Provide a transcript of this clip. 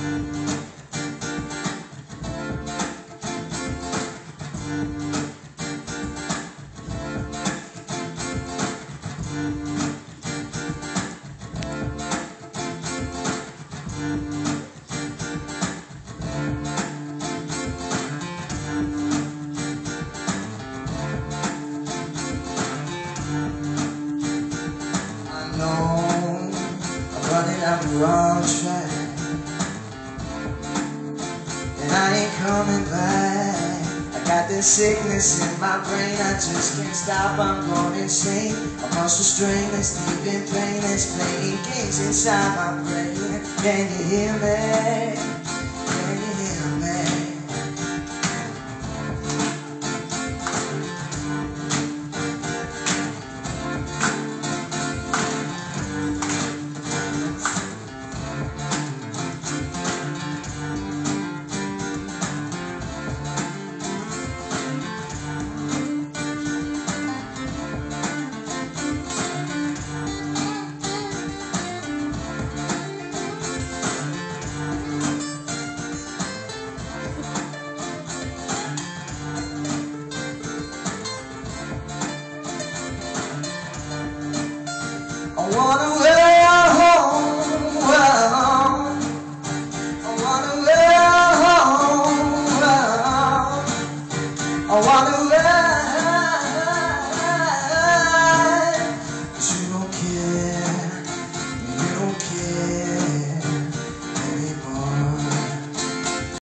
I know I'm running the wrong track coming I got this sickness in my brain I just can't stop, I'm going insane. I must restrain this deep in pain That's playing games inside my brain. Can you hear me? I wanna